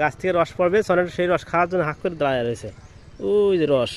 গাছ থেকে রস পড়বে সনেট সেই রস খাওয়ার জন্য হাঁক করে দাঁড়ায় রয়েছে। ওই যে রস।